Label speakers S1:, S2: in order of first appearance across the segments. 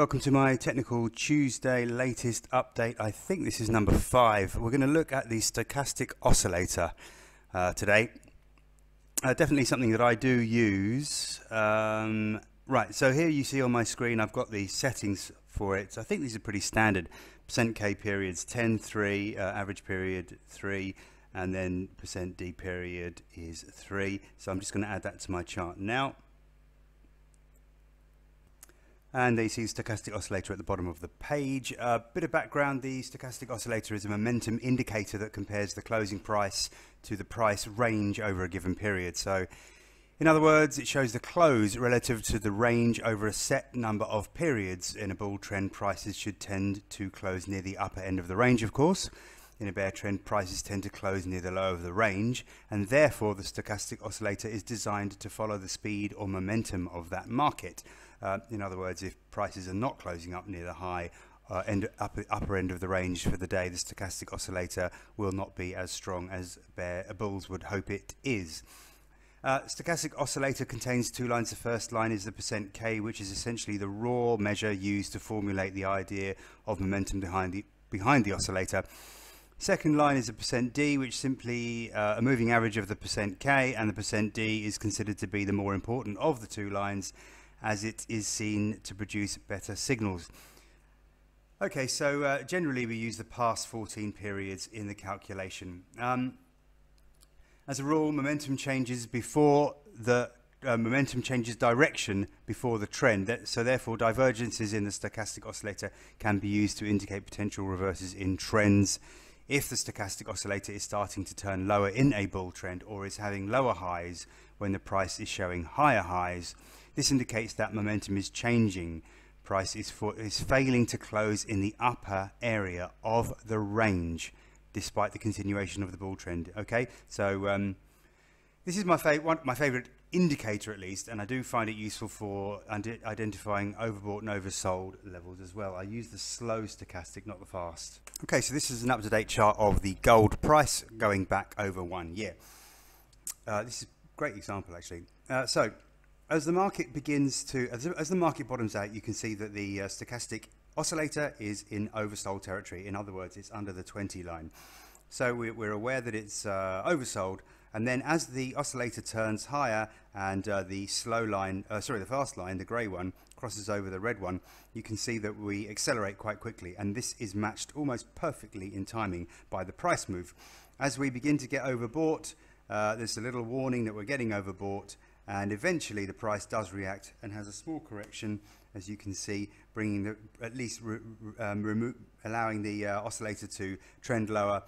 S1: Welcome to my Technical Tuesday latest update. I think this is number five. We're going to look at the stochastic oscillator uh, today. Uh, definitely something that I do use. Um, right, so here you see on my screen I've got the settings for it. I think these are pretty standard. Percent %K periods 10, 3, uh, average period 3, and then percent %D period is 3. So I'm just going to add that to my chart now. And there you see stochastic oscillator at the bottom of the page. A bit of background, the stochastic oscillator is a momentum indicator that compares the closing price to the price range over a given period. So in other words, it shows the close relative to the range over a set number of periods. In a bull trend, prices should tend to close near the upper end of the range, of course. In a bear trend, prices tend to close near the low of the range, and therefore the stochastic oscillator is designed to follow the speed or momentum of that market. Uh, in other words, if prices are not closing up near the high uh, end, upper, upper end of the range for the day, the stochastic oscillator will not be as strong as bear, uh, bulls would hope it is. Uh, stochastic oscillator contains two lines. The first line is the percent %k, which is essentially the raw measure used to formulate the idea of momentum behind the, behind the oscillator. Second line is a percent %d, which simply uh, a moving average of the percent %k, and the percent %d is considered to be the more important of the two lines as it is seen to produce better signals. Okay, so uh, generally we use the past 14 periods in the calculation. Um, as a rule, momentum changes before the uh, momentum changes direction before the trend. That, so therefore, divergences in the stochastic oscillator can be used to indicate potential reverses in trends if the stochastic oscillator is starting to turn lower in a bull trend or is having lower highs when the price is showing higher highs. This indicates that momentum is changing. Price is, for, is failing to close in the upper area of the range despite the continuation of the bull trend. Okay, so um, this is my, fav one, my favorite indicator at least, and I do find it useful for identifying overbought and oversold levels as well. I use the slow stochastic, not the fast. Okay, so this is an up-to-date chart of the gold price going back over one year. Uh, this is a great example actually. Uh, so as the market begins to, as the, as the, market bottoms out, you can see that the uh, stochastic oscillator is in oversold territory. In other words, it's under the 20 line. So we, are aware that it's uh, oversold. And then as the oscillator turns higher and uh, the slow line, uh, sorry, the fast line, the grey one, crosses over the red one, you can see that we accelerate quite quickly. And this is matched almost perfectly in timing by the price move. As we begin to get overbought, uh, there's a little warning that we're getting overbought and eventually the price does react and has a small correction as you can see bringing the at least re, um, allowing the uh, oscillator to trend lower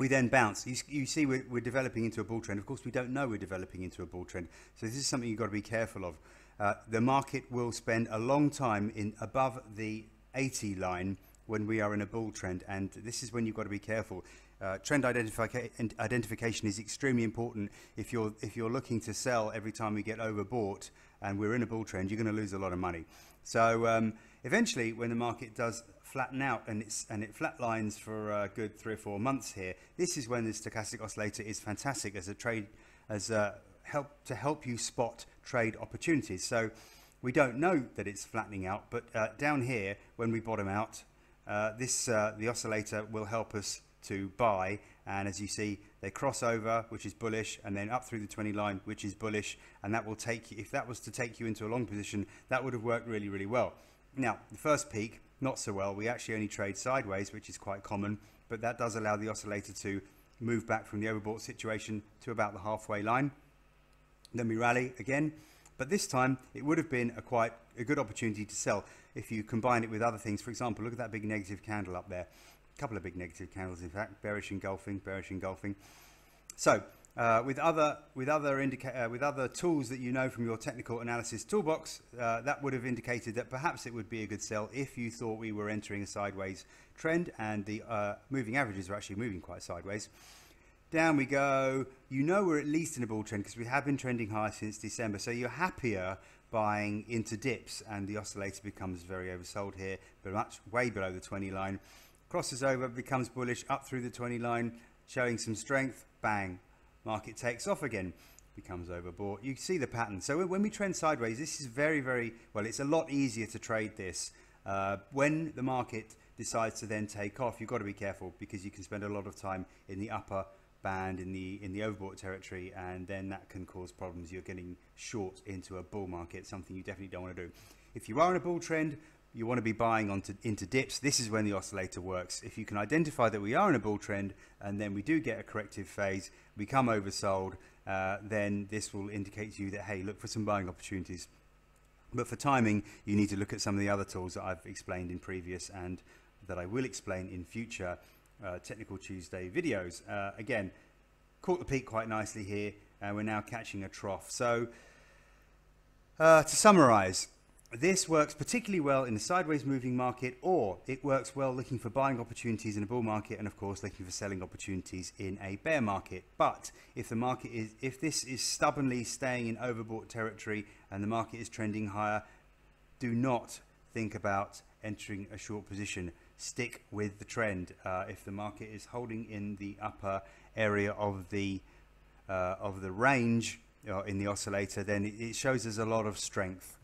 S1: we then bounce. You, you see we're, we're, developing into a bull trend. Of course we don't know we're developing into a bull trend. So this is something you've got to be careful of. Uh, the market will spend a long time in above the 80 line when we are in a bull trend and this is when you've got to be careful. Uh, trend identifi identification is extremely important. If you're, if you're looking to sell every time we get overbought and we're in a bull trend, you're going to lose a lot of money. So um, eventually, when the market does flatten out and, it's, and it flatlines for a good three or four months here, this is when the stochastic oscillator is fantastic as a trade, as a help to help you spot trade opportunities. So we don't know that it's flattening out, but uh, down here, when we bottom out, uh, this, uh, the oscillator will help us to buy. And as you see they cross over which is bullish and then up through the 20 line which is bullish. And that will take you if that was to take you into a long position that would have worked really really well. Now the first peak not so well. We actually only trade sideways which is quite common but that does allow the oscillator to move back from the overbought situation to about the halfway line. Then we rally again but this time it would have been a quite a good opportunity to sell. If you combine it with other things for example look at that big negative candle up there. A couple of big negative candles, in fact, bearish engulfing, bearish engulfing. So, uh, with other with other uh, with other tools that you know from your technical analysis toolbox, uh, that would have indicated that perhaps it would be a good sell if you thought we were entering a sideways trend and the uh, moving averages are actually moving quite sideways. Down we go. You know we're at least in a bull trend because we have been trending high since December. So you're happier buying into dips and the oscillator becomes very oversold here, but much way below the 20 line crosses over, becomes bullish up through the 20 line, showing some strength, bang, market takes off again becomes overbought. You see the pattern. So when we trend sideways, this is very, very, well, it's a lot easier to trade this. Uh, when the market decides to then take off, you've got to be careful because you can spend a lot of time in the upper band in the in the overbought territory and then that can cause problems you're getting short into a bull market something you definitely don't want to do if you are in a bull trend you want to be buying onto into dips this is when the oscillator works if you can identify that we are in a bull trend and then we do get a corrective phase we come oversold uh, then this will indicate to you that hey look for some buying opportunities but for timing you need to look at some of the other tools that I've explained in previous and that I will explain in future uh, Technical Tuesday videos. Uh, again, caught the peak quite nicely here, and we're now catching a trough. So, uh, to summarize, this works particularly well in a sideways moving market, or it works well looking for buying opportunities in a bull market, and of course looking for selling opportunities in a bear market. But if the market is, if this is stubbornly staying in overbought territory and the market is trending higher, do not think about entering a short position stick with the trend. Uh, if the market is holding in the upper area of the uh, of the range uh, in the oscillator, then it, it, shows us a lot of strength.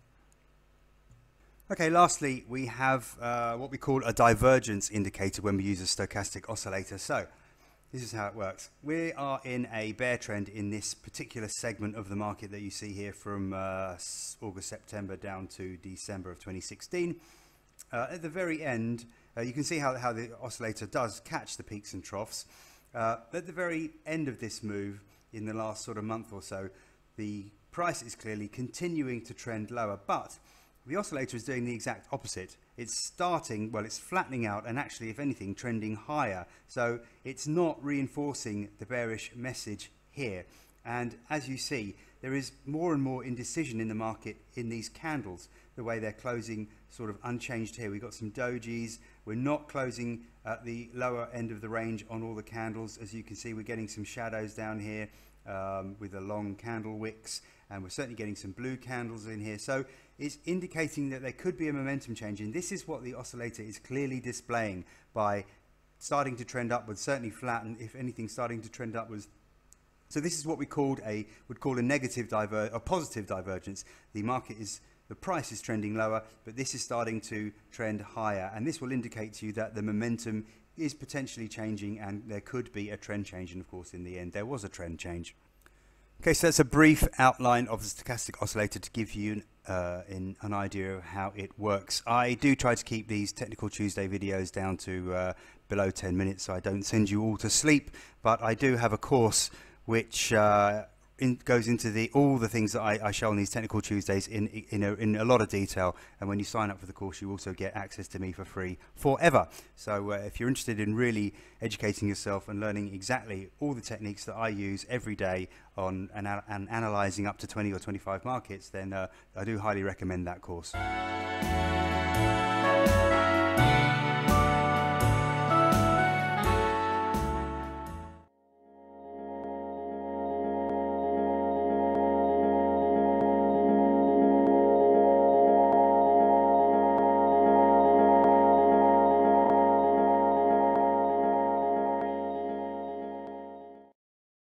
S1: Okay, lastly, we have uh, what we call a divergence indicator when we use a stochastic oscillator. So, this is how it works. We are in a bear trend in this particular segment of the market that you see here from uh, August, September down to December of 2016. Uh, at the very end, uh, you can see how, how the oscillator does catch the peaks and troughs. Uh, at the very end of this move, in the last sort of month or so, the price is clearly continuing to trend lower, but the oscillator is doing the exact opposite. It's starting, well, it's flattening out and actually, if anything, trending higher. So it's not reinforcing the bearish message here. And as you see, there is more and more indecision in the market in these candles, the way they're closing sort of unchanged here. We've got some dojis. We're not closing at the lower end of the range on all the candles. As you can see, we're getting some shadows down here um, with the long candle wicks, and we're certainly getting some blue candles in here. So it's indicating that there could be a momentum change, and this is what the oscillator is clearly displaying by starting to trend upwards, certainly flatten, if anything, starting to trend upwards so this is what we called a would call a negative diver a positive divergence. The market is the price is trending lower, but this is starting to trend higher, and this will indicate to you that the momentum is potentially changing, and there could be a trend change. And of course, in the end, there was a trend change. Okay, so that's a brief outline of the stochastic oscillator to give you uh, in an idea of how it works. I do try to keep these Technical Tuesday videos down to uh, below 10 minutes so I don't send you all to sleep, but I do have a course which uh, in, goes into the all the things that I, I, show on these technical Tuesdays in in a, in a, lot of detail. And when you sign up for the course, you also get access to me for free forever. So uh, if you're interested in really educating yourself and learning exactly all the techniques that I use every day on and, analyzing up to 20 or 25 markets, then uh, I do highly recommend that course.